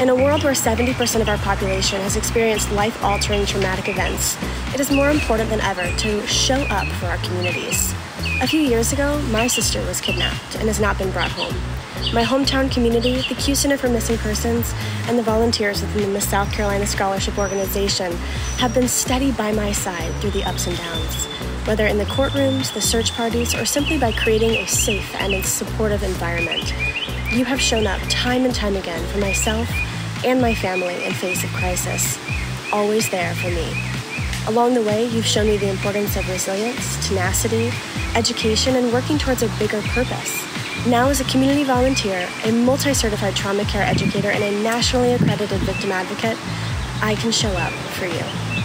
In a world where 70% of our population has experienced life altering traumatic events, it is more important than ever to show up for our communities. A few years ago, my sister was kidnapped and has not been brought home. My hometown community, the CUE Center for Missing Persons, and the volunteers within the Miss South Carolina Scholarship Organization have been steady by my side through the ups and downs, whether in the courtrooms, the search parties, or simply by creating a safe and supportive environment. You have shown up time and time again for myself and my family in face of crisis, always there for me. Along the way, you've shown me the importance of resilience, tenacity, education, and working towards a bigger purpose. Now, as a community volunteer, a multi certified trauma care educator, and a nationally accredited victim advocate, I can show up for you.